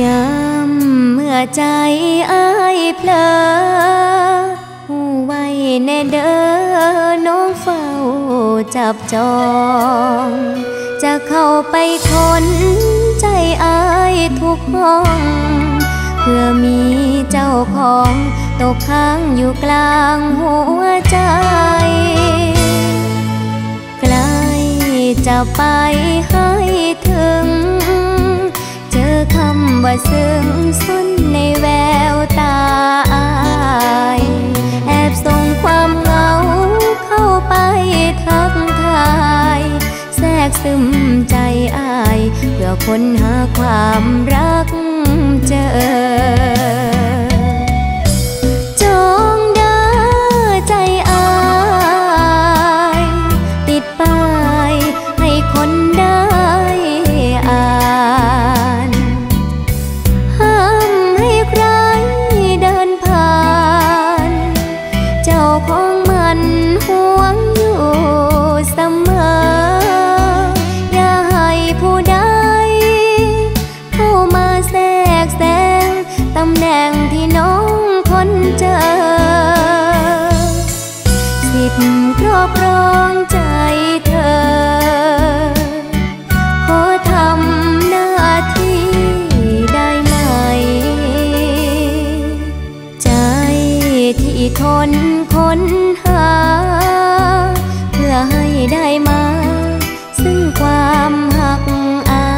ยามเมื่อใจอ้ายเพลอ แน่เด้อน้องเฝ้าจับจอง จะเข้าไปคนใจอายทุกห้อง เพื่อมีเจ้าของตกค้างอยู่กลางหัวใจใกล้จะไปให้ถึง เจอคำว่าซึ้งซ่อนในแววตา ใจอาย เพื่อค้นหาความรักเจอ นเจอ สิทธิ์ครอบครองใจเธอ ขอทำหน้าที่ได้ไหม ใจที่ทนค้นหา เพื่อให้ได้มา ซึ่งความหักอา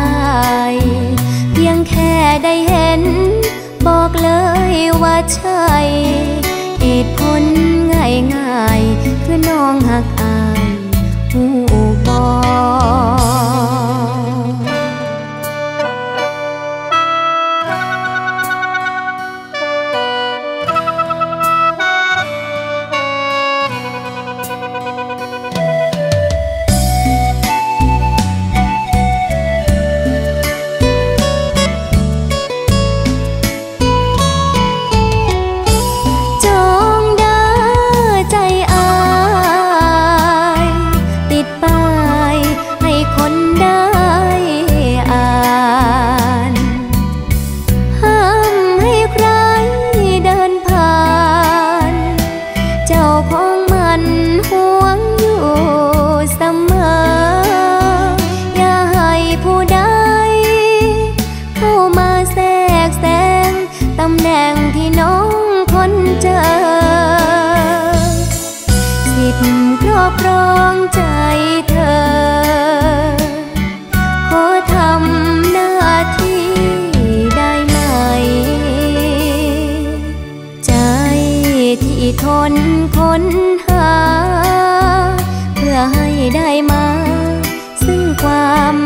ย เพียงแค่ได้เห็น อกเลยว่าใช่เหตุผลง่ายๆคือน้องหัก ครอบครองใจเธอ ขอทำหน้าที่ได้ไหม ใจที่ทนค้นหา เพื่อให้ได้มา ซึ่งความ